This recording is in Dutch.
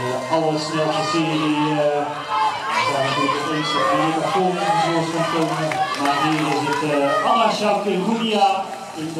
Eh, allersnelste serie. Uh, daar natuurlijk het eerste Amerika volgende zoals van komen. Maar hier is het uh, Anna Shakir Gudia in